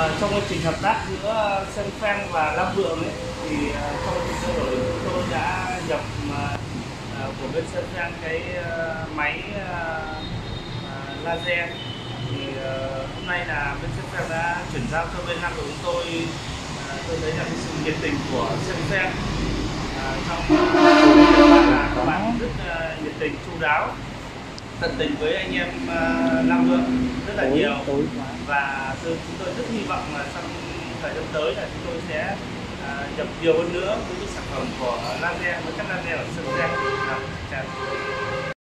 Ờ, trong quá trình hợp tác giữa Sơn Phen và Lam Vượng ấy, thì ờ, trong quá trình trao đổi chúng tôi đã nhập ờ, của bên Sơn Phen cái máy laser. Thì hôm nay là bên Sơn Phen đã chuyển giao cho bên Lam Vượng chúng tôi tôi thấy là cái sự nhiệt tình của Sơn Phen trong các bạn là các bạn rất nhiệt tình chu đáo tận tình với anh em Lam Vượng rất là nhiều. và tôi, chúng tôi rất hy vọng là trong thời gian tới là chúng tôi sẽ à, nhập nhiều hơn nữa cái sản phẩm của laser với các laser ở Sơn chắn